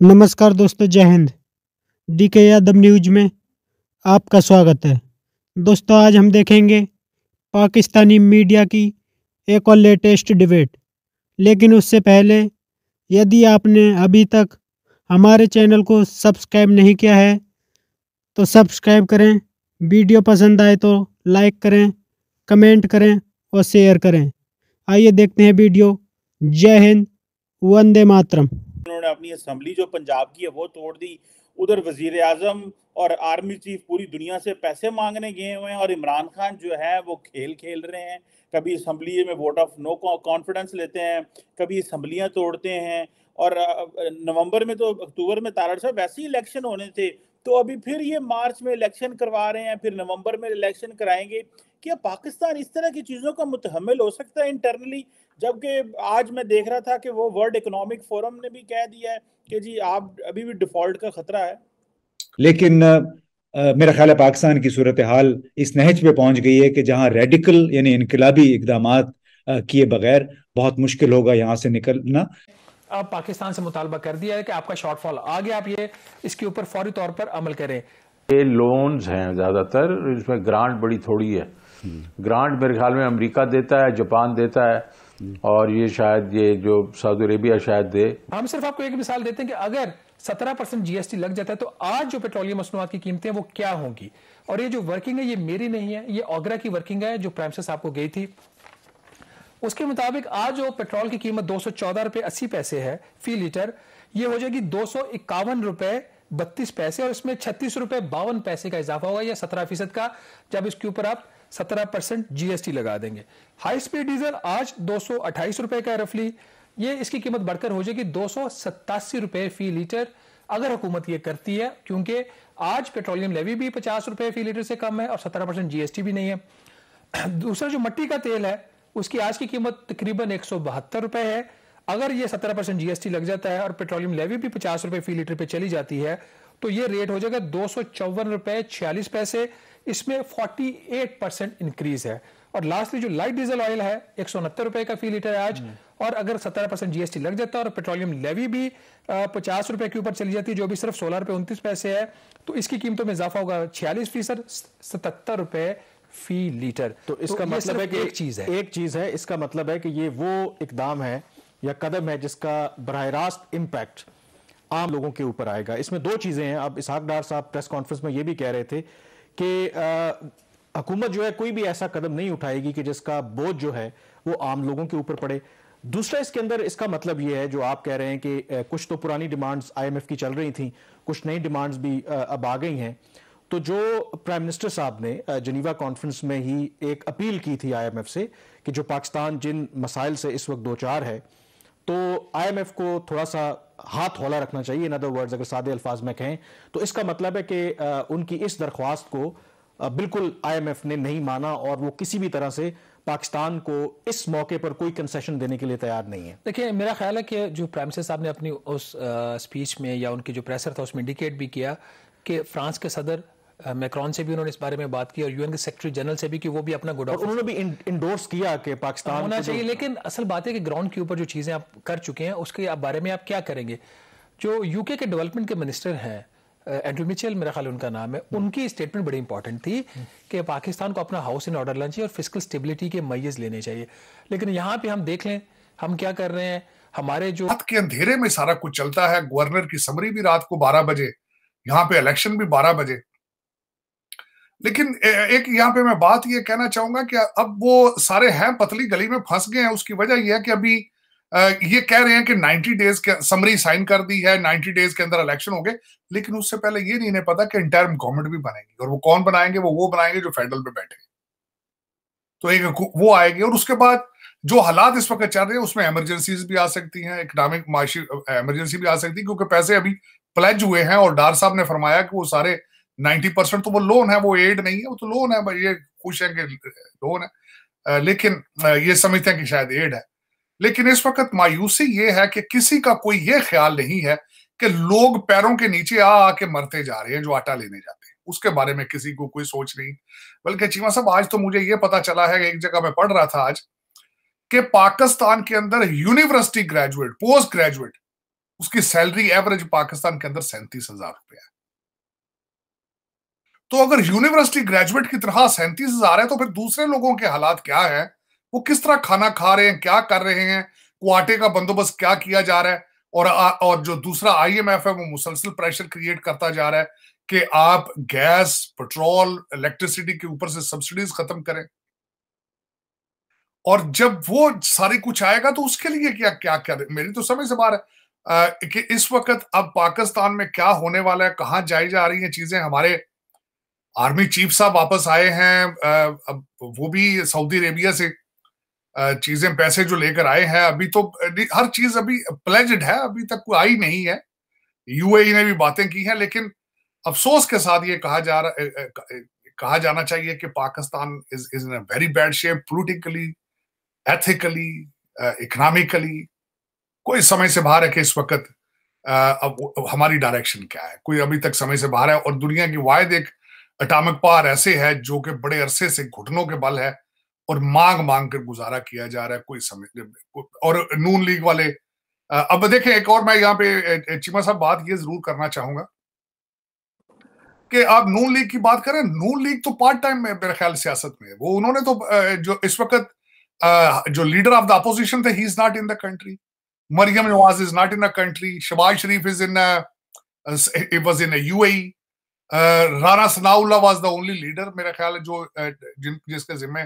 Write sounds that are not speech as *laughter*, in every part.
नमस्कार दोस्तों, जय हिंद। डी के यादव न्यूज़ में आपका स्वागत है। दोस्तों, आज हम देखेंगे पाकिस्तानी मीडिया की एक और लेटेस्ट डिबेट लेकिन उससे पहले, यदि आपने अभी तक हमारे चैनल को सब्सक्राइब नहीं किया है तो सब्सक्राइब करें, वीडियो पसंद आए तो लाइक करें, कमेंट करें और शेयर करें। आइए देखते हैं वीडियो। जय हिंद, वंदे मातरम। उन्होंने अपनी असम्बली जो पंजाब की है, वो तोड़ दी। उधर वज़ीर आज़म और आर्मी चीफ पूरी दुनिया से पैसे मांगने गए हुए हैं और इमरान खान जो है, वो खेल खेल रहे हैं। कभी असम्बली में वोट ऑफ़ नो कॉन्फिडेंस लेते हैं, कभी असम्बलियाँ तोड़ते हैं और नवंबर में तो अक्टूबर में तारड़ साहब, वैसे ही इलेक्शन होने थे। तो अभी फिर ये मार्च में इलेक्शन करवा रहे हैं, फिर नवंबर में इलेक्शन कराएँगे। क्या पाकिस्तान इस तरह की चीज़ों का मुतहमल हो सकता है इंटरनली? जबकि आज मैं देख रहा था कि वो वर्ल्ड इकोनॉमिक फोरम ने भी कह दिया है कि जी, आप अभी भी डिफ़ॉल्ट का खतरा है। लेकिन मेरा ख्याल है पाकिस्तान की सूरत हाल इस नहज पे पहुँच गई है कि जहाँ रेडिकल यानी इनकलाबी इकदाम किए बगैर बहुत मुश्किल होगा यहाँ से निकलना। अब पाकिस्तान से मुतालबा कर दिया है कि आपका शॉर्टफॉल आ गया आप ये इसके ऊपर फौरी तौर पर अमल करें। ये लोन्स हैं ज़्यादातर इसमें ग्रांट बड़ी थोड़ी है। ग्रांट मेरे ख्याल में अमेरिका देता है जापान देता है और ये शायद ये जो सऊदी अरेबिया शायद दे। हम सिर्फ़ आपको एक मिसाल देते हैं कि अगर 17 परसेंट जीएसटी लग जाता है तो आज जो पेट्रोलियम मसनूआत की कीमतें वो क्या होंगी? और ये जो वर्किंग है ये मेरी नहीं है ये ओगरा की वर्किंग है जो प्राइमसेस आपको गई थी। उसके मुताबिक आज जो पेट्रोल की कीमत दो सौ चौदह रुपए अस्सी पैसे है, फ़ी लीटर। ये हो जाएगी दो सौ इक्यावन रुपए बत्तीस पैसे और इसमें छत्तीस रुपए बावन पैसे का इजाफा होगा या सत्रह फ़ीसद का। जब इसके ऊपर आप सत्रह परसेंट जीएसटी लगा देंगे। हाई स्पीड डीजल आज दो सौ अट्ठाईस रुपए का रफली। ये इसकी कीमत बढ़कर हो जाएगी दो सौ सत्तासी रुपए फ़ी लीटर। अगर हुकूमत ये करती है, क्योंकि आज पेट्रोलियम लेवी भी पचास रुपए फ़ी लीटर से कम है और सत्रह परसेंट जीएसटी भी नहीं है। *clears throat* दूसरा जो मट्टी का तेल है उसकी आज की कीमत तकरीबन एक सौ बहत्तर रुपए है। अगर ये सत्रह परसेंट जीएसटी लग जाता है और पेट्रोलियम लेवी भी पचास रुपए फ़ी लीटर पे चली जाती है तो ये रेट हो जाएगा दो सौ चौवन रुपए छियालीस पैसे। इसमें 48 परसेंट इंक्रीज है। और लास्टली जो लाइट डीजल ऑयल है, एक सौ उनहत्तर रुपए का फ़ी लीटर है आज। और अगर 17 परसेंट जीएसटी लग जाता है और पेट्रोलियम लेवी भी पचास रुपए के ऊपर चली जाती है, जो भी सिर्फ़ सोलह रुपए उनतीस पैसे है तो इसकी कीमतों में इजाफा होगा छियालीस फ़ीसद, सतहत्तर रुपए फ़ी लीटर। तो इसका तो मतलब है कि एक चीज़ है। एक चीज़ है इसका मतलब है कि ये वो इकदाम है या कदम है जिसका बरह रास्त इम्पैक्ट आम लोगों के ऊपर आएगा। इसमें दो चीज़ें हैं। अब इसहाक डार साहब प्रेस कॉन्फ्रेंस में ये भी कह रहे थे कि हुकूमत जो है कोई भी ऐसा कदम नहीं उठाएगी कि जिसका बोझ जो है वो आम लोगों के ऊपर पड़े। दूसरा इसके अंदर इसका मतलब ये है जो आप कह रहे हैं कि कुछ तो पुरानी डिमांड्स आईएमएफ की चल रही थी कुछ नई डिमांड्स भी अब आ गई हैं। तो जो प्राइम मिनिस्टर साहब ने जनीवा कॉन्फ्रेंस में ही एक अपील की थी आईएमएफ से कि जो पाकिस्तान जिन मसाइल से इस वक्त दो चार है तो आईएमएफ को थोड़ा सा हाथ हौला रखना चाहिए। इन अदर वर्ड्स अगर सादे अल्फाज में कहें तो इसका मतलब है कि उनकी इस दरख्वास्त को बिल्कुल आईएमएफ ने नहीं माना और वो किसी भी तरह से पाकिस्तान को इस मौके पर कोई कंसेशन देने के लिए तैयार नहीं है। देखिए, मेरा ख्याल है कि जो प्राइम मिनिस्टर साहब ने अपनी उस स्पीच में या उनकी जो प्रेसर था, उसमें इंडिकेट भी किया कि फ्रांस के सदर मैक्रॉन से भी उन्होंने इस बारे में बात की और यूएन के सेक्रेटरी जनरल से भी कि वो भी अपना गुड उन्होंने भी इंडोर्स किया कि पाकिस्तान होना चाहिए लेकिन असल बात है कि ग्राउंड के ऊपर जो चीज़ें आप कर चुके हैं उसके बारे में आप क्या करेंगे? जो यूके के डेवलपमेंट के मिनिस्टर हैं एंड्रू मिचेल मेरा ख्याल उनका नाम है उनकी स्टेटमेंट बड़ी इंपॉर्टेंट थी कि पाकिस्तान को अपना हाउस इन ऑर्डर लाना चाहिए और फ़िज़िकल स्टेबिलिटी के मैज लेने चाहिए। लेकिन यहाँ पे हम देख लें हम क्या कर रहे हैं? हमारे जो रात के अंधेरे में सारा कुछ चलता है। गवर्नर की समरी भी रात को 12 बजे यहाँ पे इलेक्शन भी 12 बजे। लेकिन एक यहाँ पे मैं बात ये कहना चाहूँगा कि अब वो सारे हैं, पतली गली में फंस गए हैं, उसकी वजह यह है कि अभी ये कह रहे हैं कि 90 डेज़ के समरी साइन कर दी है 90 डेज़ के अंदर इलेक्शन हो गए, लेकिन उससे पहले ये नहीं पता कि इंटर्म गवर्नमेंट भी बनेगी, और वो कौन बनाएँगे, वो वो बनाएँगे जो फेडरल पे बैठे तो एक वो आएगी, और उसके बाद जो हालात इस वक्त चल रहे हैं, उसमें इमरजेंसीज भी आ सकती हैं इकोनॉमिक माशी भी आ सकती है, क्योंकि पैसे अभी प्लेज हुए हैं, और डार साहब ने फरमाया कि वो सारे नाइन्टी परसेंट तो वो लोन है, वो एड नहीं है, वो तो लोन है, भाई, ये खुश है कि लोन है। लेकिन ये समझते हैं कि शायद एड है। लेकिन इस वक्त मायूसी ये है कि किसी का कोई ये ख्याल नहीं है कि लोग पैरों के नीचे आ आके मरते जा रहे हैं, जो आटा लेने जाते हैं। उसके बारे में किसी को कोई सोच नहीं। बल्कि चीमा साहब, आज तो मुझे ये पता चला है, एक जगह मैं पढ़ रहा था आज, कि पाकिस्तान के अंदर यूनिवर्सिटी ग्रेजुएट पोस्ट ग्रेजुएट उसकी सैलरी एवरेज पाकिस्तान के अंदर सैंतीस हज़ार रुपया है। तो अगर यूनिवर्सिटी ग्रेजुएट की तरह सैंतीस हज़ार है तो फिर दूसरे लोगों के हालात क्या है? वो किस तरह खाना खा रहे हैं क्या कर रहे हैं? क्वाटे का बंदोबस्त क्या किया जा रहा है? और आ, और जो दूसरा आईएमएफ है वो मुसलसल प्रेशर क्रिएट करता जा रहा है कि आप गैस पेट्रोल इलेक्ट्रिसिटी के ऊपर से सब्सिडीज खत्म करें। और जब वो सारी कुछ आएगा तो उसके लिए क्या क्या क्या? मेरी तो समझ से बाहर है। कि इस वक्त अब पाकिस्तान में क्या होने वाला है कहाँ जाई जा रही हैं चीज़ें? हमारे आर्मी चीफ साहब वापस आए हैं अब वो भी सऊदी अरेबिया से चीज़ें, पैसे जो लेकर आए हैं अभी तो हर चीज़ अभी प्लेजड है, अभी तक कोई आई नहीं है। यूएई ने भी बातें की हैं, लेकिन अफसोस के साथ ये कहा जा रहा कहा जाना चाहिए कि Pakistan is is in very bad shape politically ethically economically कोई समय से बाहर है कि इस वक्त अब हमारी डायरेक्शन क्या है? कोई अभी तक समय से बाहर है और दुनिया की वायद एक अटामिक पार ऐसे है जो कि बड़े अरसे से घुटनों के बल है और मांग मांग कर गुजारा किया जा रहा है कोई समय और नून लीग वाले अब देखें एक और मैं यहाँ पे चीमा साहब बात ये ज़रूर करना चाहूँगा कि आप नून लीग की बात करें, नून लीग तो पार्ट टाइम में मेरे ख्याल सियासत में वो उन्होंने तो जो इस वक्त जो लीडर ऑफ़ द अपोजिशन थे he is not in the country Maryam Nawaz is not in the country Shahbaz Sharif is in it was in UAE Rana Sanaullah was the only leader मेरा ख्याल है, जो जिन, जिसके जिम्मे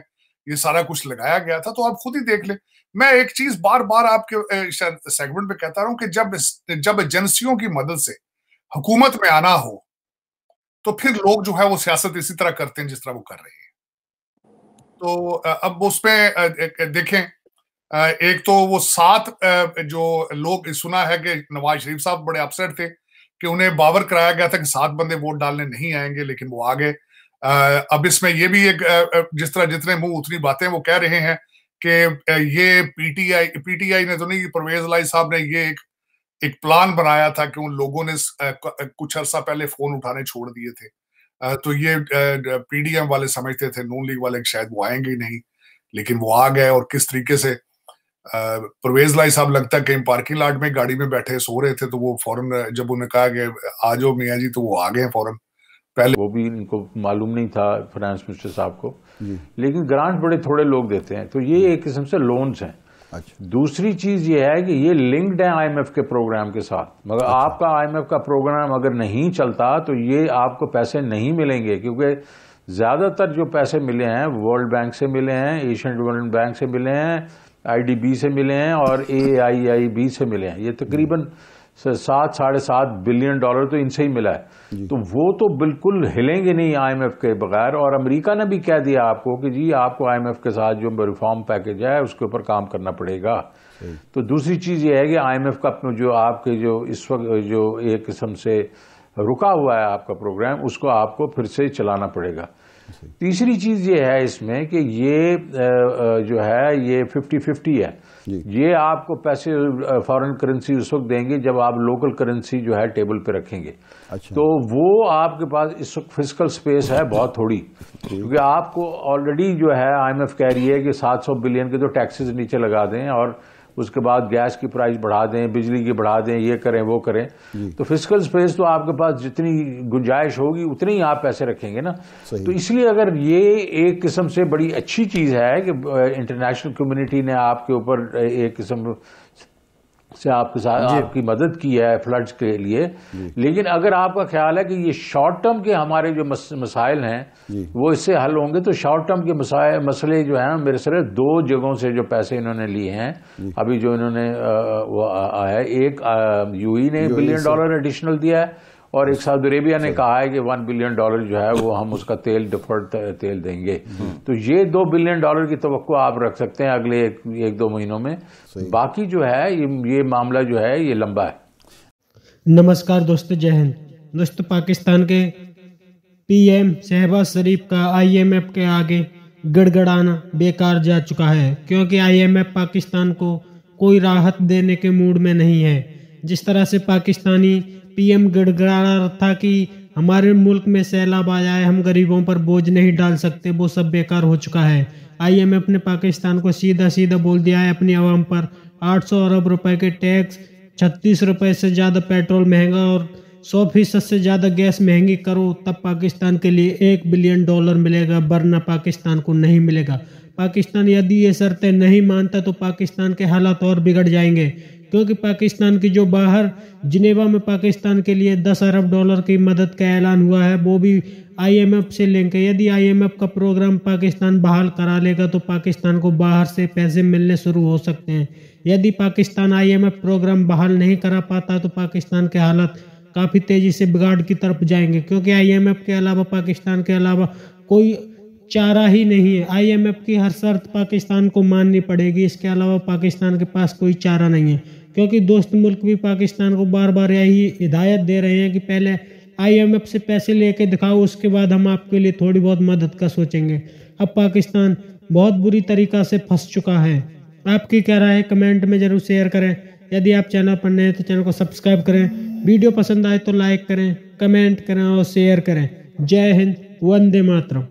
ये सारा कुछ लगाया गया था तो आप खुद ही देख ले। मैं एक चीज़ बार बार आपके सेगमेंट में कहता रहा कि जब जब एजेंसियों की मदद से हुकूमत में आना हो तो फिर लोग जो है वो सियासत इसी तरह करते हैं जिस तरह वो कर रहे हैं। तो अब उसमें देखें एक तो वो सात जो लोग, सुना है कि नवाज़ शरीफ साहब बड़े अपसेट थे कि उन्हें बावर कराया गया था कि सात बंदे वोट डालने नहीं आएँगे, लेकिन वो आ गए अब इसमें ये भी एक जिस तरह जितने मुँह उतनी बातें वो कह रहे हैं कि ये पीटीआई पीटीआई ने तो नहीं, परवेज लाई साहब ने ये एक एक प्लान बनाया था कि उन लोगों ने कुछ अर्सा पहले फ़ोन उठाने छोड़ दिए थे। तो ये पीडीएम वाले समझते थे, नून लीग वाले शायद वो आएँगे ही नहीं, लेकिन वो आ गए और किस तरीके से परवेज लाई साहब लगता है कहीं पार्किंग लॉट में गाड़ी में बैठे सो रहे थे तो वो फ़ौरन जब उन्हें कहा कि आ जाओ मियाँ जी तो वो आ गए फ़ौरन पहले वो भी इनको मालूम नहीं था फाइनेंस मिनिस्टर साहब को। लेकिन ग्रांट बड़े थोड़े लोग देते हैं तो ये एक किस्म से लोन्स हैं। अच्छा। दूसरी चीज़ ये है कि ये लिंक्ड है आईएमएफ के प्रोग्राम के साथ। मगर अच्छा। आपका आईएमएफ का प्रोग्राम अगर नहीं चलता तो ये आपको पैसे नहीं मिलेंगे क्योंकि ज़्यादातर जो पैसे मिले हैं वर्ल्ड बैंक से मिले हैं एशियन डेवलपमेंट बैंक से मिले हैं आईडीबी से मिले हैं और ए आई आई बी से मिले हैं। ये तकरीबन सात साढ़े सात बिलियन डॉलर तो इनसे ही मिला है। तो वो तो बिल्कुल हिलेंगे नहीं आईएमएफ के बगैर और अमेरिका ने भी कह दिया आपको कि जी आपको आईएमएफ के साथ जो रिफॉर्म पैकेज है उसके ऊपर काम करना पड़ेगा। तो दूसरी चीज़ ये है कि आईएमएफ का जो आपके जो इस वक्त जो एक किस्म से रुका हुआ है आपका प्रोग्राम उसको आपको फिर से चलाना पड़ेगा। तीसरी चीज़ ये है इसमें कि ये जो है ये फिफ्टी फिफ्टी है ये आपको पैसे फॉरेन करेंसी उस वक्त देंगे जब आप लोकल करेंसी जो है टेबल पे रखेंगे। अच्छा। तो वो आपके पास इस वक्त फ़िज़िकल स्पेस है बहुत थोड़ी। क्योंकि आपको ऑलरेडी जो है आईएमएफ कह रही है कि 700 बिलियन के तो टैक्सेस नीचे लगा दें और उसके बाद गैस की प्राइस बढ़ा दें बिजली की बढ़ा दें ये करें वो करें। तो फ़िज़िकल स्पेस तो आपके पास जितनी गुंजाइश होगी उतनी ही आप पैसे रखेंगे ना। तो इसलिए अगर ये एक किस्म से बड़ी अच्छी चीज़ है कि इंटरनेशनल कम्युनिटी ने आपके ऊपर एक किस्म से आपके साथ आपकी मदद की है फ्लड्स के लिए। लेकिन अगर आपका ख्याल है कि ये शॉर्ट टर्म के हमारे जो मस, मसाइल हैं वो इससे हल होंगे तो शॉर्ट टर्म के मसले जो हैं मेरे सिर्फ़ दो जगहों से जो पैसे इन्होंने लिए हैं। अभी जो इन्होंने वो आया एक यूई ने बिलियन डॉलर एडिशनल दिया है और एक सऊदी अरेबिया ने कहा है कि वन बिलियन डॉलर जो है वो हम उसका तेल डिफर्ड तेल देंगे। तो ये दो बिलियन डॉलर की तो आप रख सकते हैं अगले एक, एक दो महीनों में। बाकी जो है ये, ये मामला जो है ये लंबा है। नमस्कार दोस्तों जय हिंद। दोस्तों पाकिस्तान के पीएम शहबाज शरीफ का आईएमएफ के आगे गड़गड़ाना बेकार जा चुका है क्योंकि आईएमएफ पाकिस्तान को कोई राहत देने के मूड में नहीं है। जिस तरह से पाकिस्तानी पीएम गड़गड़ा था कि हमारे मुल्क में सैलाब आया है हम गरीबों पर बोझ नहीं डाल सकते, वो सब बेकार हो चुका है। आईएमएफ ने पाकिस्तान को सीधा सीधा बोल दिया है अपनी आवाम पर। 800 अरब रुपए के टैक्स, छत्तीस रुपए से ज़्यादा पेट्रोल महँगा और सौ फ़ीसद से ज़्यादा गैस महँगी करो, तब पाकिस्तान के लिए एक बिलियन डॉलर मिलेगा, वरना पाकिस्तान को नहीं मिलेगा। पाकिस्तान यदि ये शर्तें नहीं मानता तो पाकिस्तान के हालात और बिगड़ जाएँगे। क्योंकि पाकिस्तान की जो बाहर जिनेवा में पाकिस्तान के लिए 10 अरब डॉलर की मदद का ऐलान हुआ है, वो भी आईएमएफ से लिंक है। यदि आईएमएफ का प्रोग्राम पाकिस्तान बहाल करा लेगा तो पाकिस्तान को बाहर से पैसे मिलने शुरू हो सकते हैं। यदि पाकिस्तान आईएमएफ प्रोग्राम बहाल नहीं करा पाता तो पाकिस्तान के हालात काफ़ी तेज़ी से बिगाड़ की तरफ़ जाएँगे, क्योंकि आईएमएफ के अलावा पाकिस्तान के अलावा कोई चारा ही नहीं है। आईएमएफ की हर शर्त पाकिस्तान को माननी पड़ेगी, इसके अलावा पाकिस्तान के पास कोई चारा नहीं है। क्योंकि दोस्त मुल्क भी पाकिस्तान को बार बार यही हिदायत दे रहे हैं कि पहले आईएमएफ से पैसे लेके दिखाओ, उसके बाद हम आपके लिए थोड़ी बहुत मदद का सोचेंगे। अब पाकिस्तान बहुत बुरी तरीका से फंस चुका है। आपकी क्या राय है? कमेंट में ज़रूर शेयर करें। यदि आप चैनल पर नए हैं तो चैनल को सब्सक्राइब करें। वीडियो पसंद आए तो लाइक करें, कमेंट करें और शेयर करें। जय हिंद, वंदे मातरम।